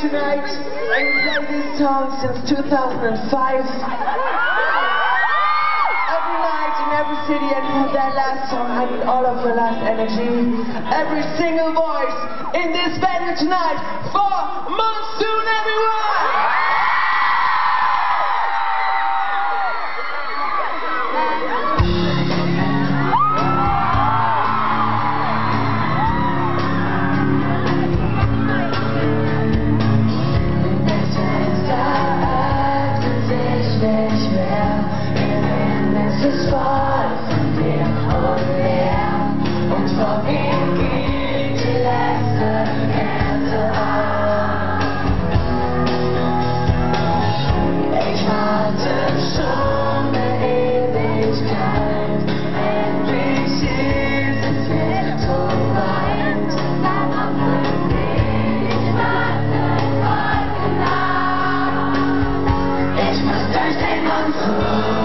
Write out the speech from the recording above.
tonight. I've played this song since 2005. Every night in every city, and from that last song, I need all of your last energy. Every single voice in this venue tonight for Monsoon, everyone! Amen.